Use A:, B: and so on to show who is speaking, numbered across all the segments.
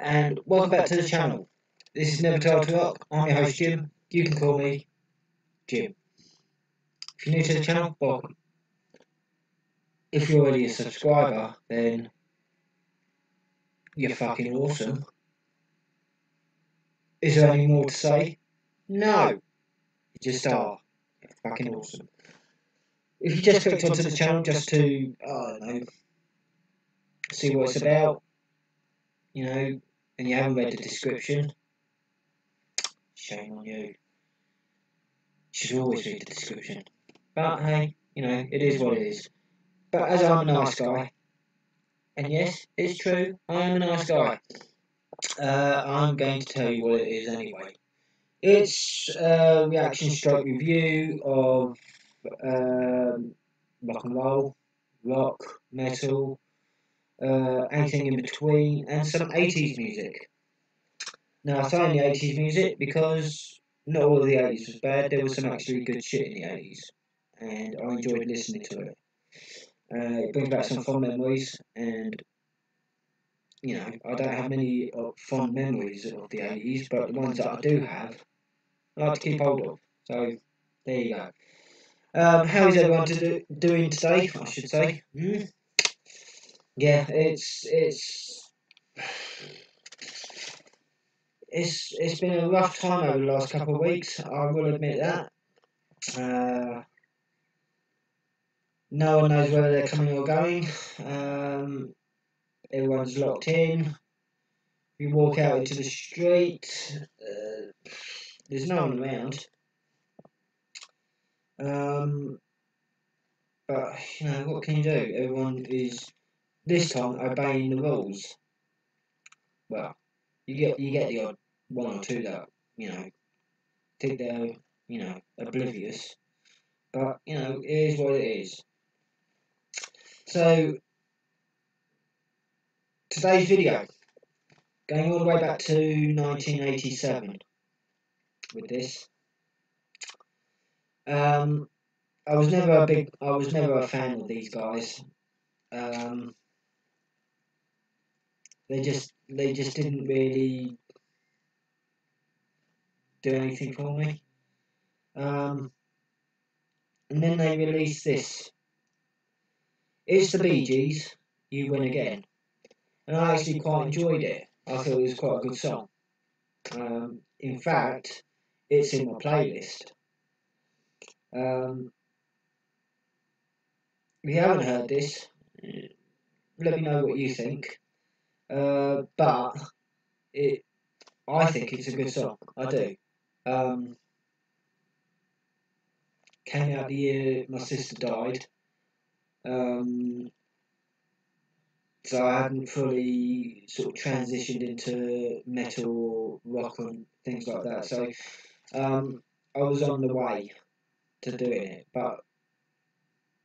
A: and welcome back to the channel. This is Never Too Old to Rock. I'm your host Jim. You can call me Jim. If you're new to the channel, welcome. If you're already a subscriber, then you're fucking awesome. Is there any more to say? No. You just are. You're fucking awesome. If you just clicked onto the channel just to, I don't know, see what it's about, you know, and you haven't read the description, shame on you. You should always read the description. But hey, you know, it is what it is. But as I'm a nice guy, and yes, it's true, I am a nice guy, uh, I'm going to tell you what it is anyway. It's a reaction stroke review of um, rock and roll, rock, metal, uh, anything in between, and some 80s music. Now, I say in the 80s music because not all of the 80s was bad, there was some actually good shit in the 80s, and I enjoyed listening to it. Uh, it brings back some fond memories, and you know, I don't have many uh, fond memories of the 80s, but the ones that I do have, I like to keep hold of. So, there you go. Um, how is everyone to do, doing today, I should say? Hmm? Yeah, it's it's it's it's been a rough time over the last couple of weeks. I will admit that. Uh, no one knows whether they're coming or going. Um, everyone's locked in. You walk out into the street. Uh, there's no one around. Um, but you know what can you do? Everyone is this time obeying the rules. Well, you get you get the odd one or two that you know think they're you know oblivious, but you know it is what it is. So today's video going all the way back to 1987 with this. Um, I was never a big, I was never a fan of these guys. Um, they just they just didn't really do anything for me. Um, and then they released this. It's the Bee Gees, You Win Again. And I actually quite enjoyed it. I thought it was quite a good song. Um, in fact, it's in my playlist. Um, if you haven't heard this, let me know what you think. Uh, but it, I think it's a good song. I do. Um, came out the year my sister died. Um, so I hadn't fully sort of transitioned into metal, rock, and things like that. So um, I was on the way to doing it, but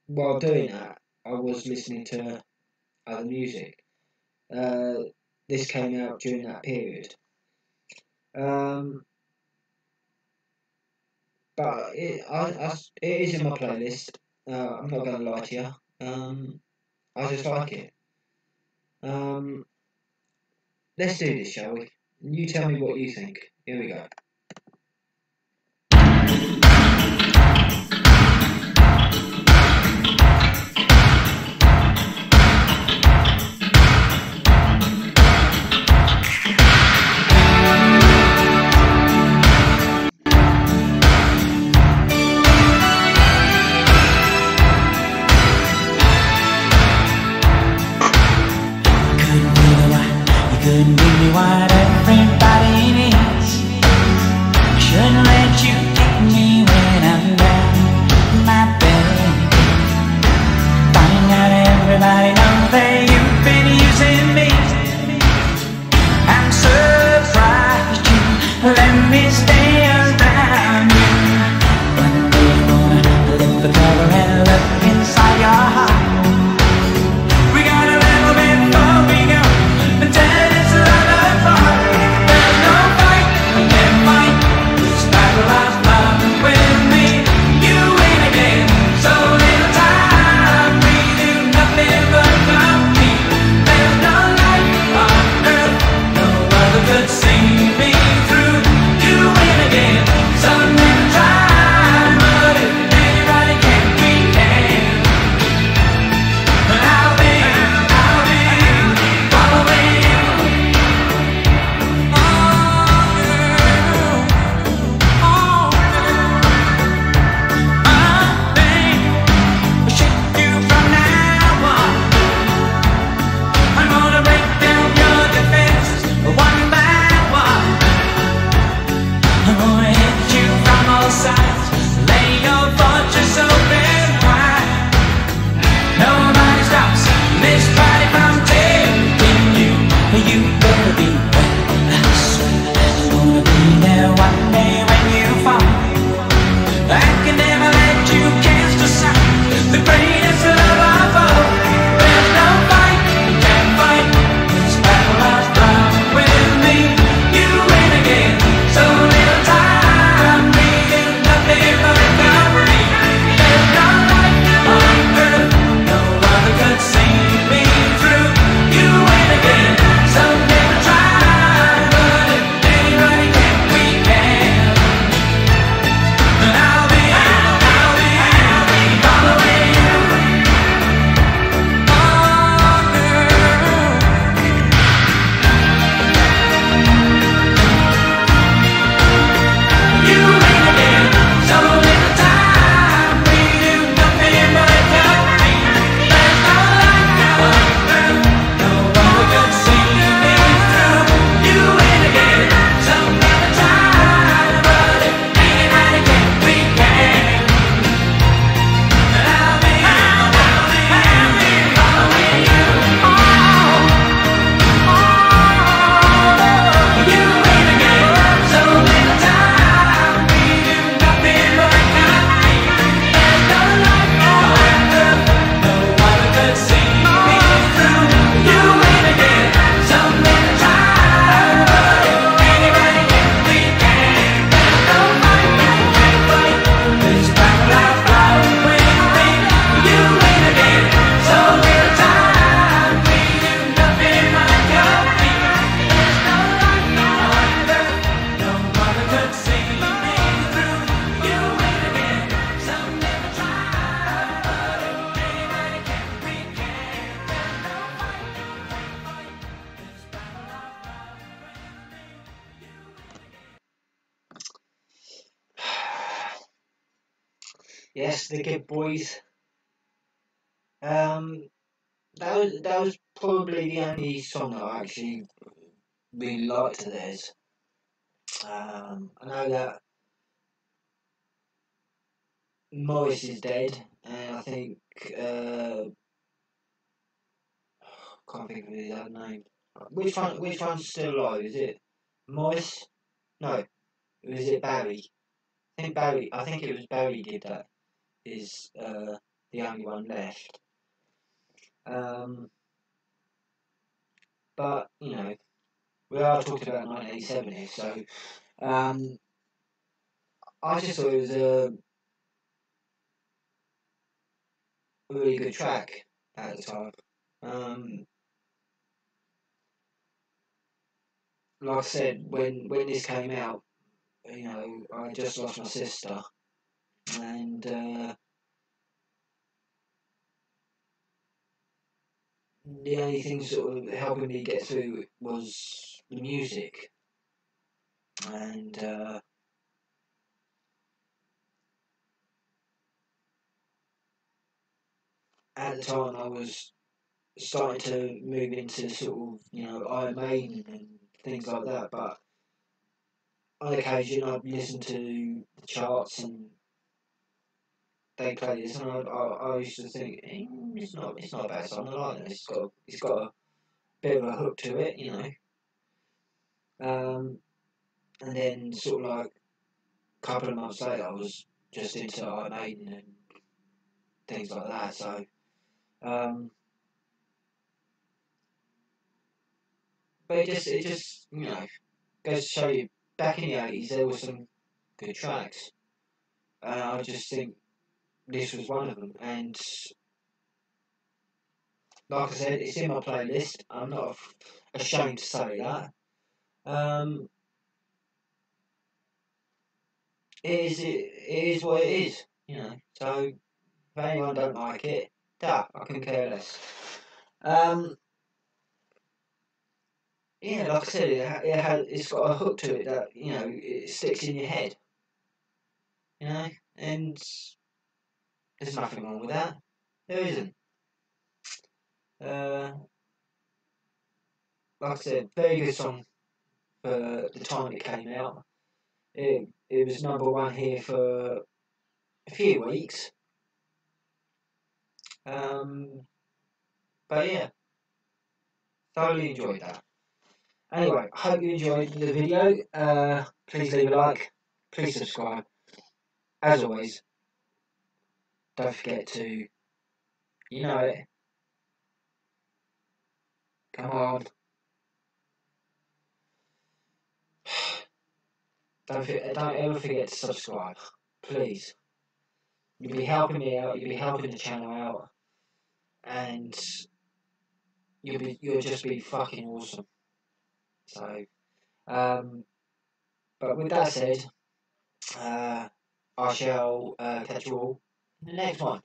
A: while doing that, I was listening to other music. Uh, this came out during that period. Um, but it, I, I, it is in my playlist. Uh, I'm not going to lie to you. Um, I just like it. Um, let's do this, shall we? You tell me what you think. Here we go.
B: playing
A: Yes, the Good Boys. Um, that was that was probably the only song that I actually really liked of theirs. Um, I know that Morris is dead, and I think uh, can't think of his other name. Which one? Which one's still alive? Is it Morris? No, is it Barry? I think Barry. I think it was Barry did that. Is uh, the only one left. Um, but you know, we are talking about 1987 here, so um, I just thought it was a really good track at the time. Um, like I said, when when this came out, you know, I just lost my sister, and uh, the only thing sort of helping me get through was the music, and uh, at the time I was starting to move into sort of you know Iron Maiden and things like that, but on occasion I'd listen to the charts and they play this, and I, I, I used to think eh, it's not it's not a bad song. I like it. It's got it's got a bit of a hook to it, you know. Um, and then sort of like a couple of months later, I was just into Iron Maiden and things like that. So, um, but it just it just you know goes to show you back in the eighties there were some good tracks, and I just think this was one of them. And like I said, it's in my playlist. I'm not ashamed to say that. Um, it is it, it is what it is, you know. So if anyone don't like it, that I can care less. Um, yeah, like I said, it, ha- it it's got a hook to it that you know it sticks in your head. You know, and there's nothing wrong with that. There isn't. Uh, like I said, very good song for the time it came out. It it was number one here for a few weeks. Um, but yeah, thoroughly enjoyed that. Anyway, I hope you enjoyed the video. Uh, please leave a like, please subscribe. As always, don't forget to, you know it. Come on. Don't, don't ever forget to subscribe, please. You'll be helping me out. You'll be helping the channel out, and you'll be you'll just be fucking awesome. So, um, but with that said, uh, I shall uh, catch you all the next one.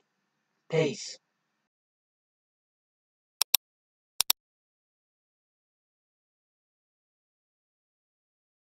A: Peace.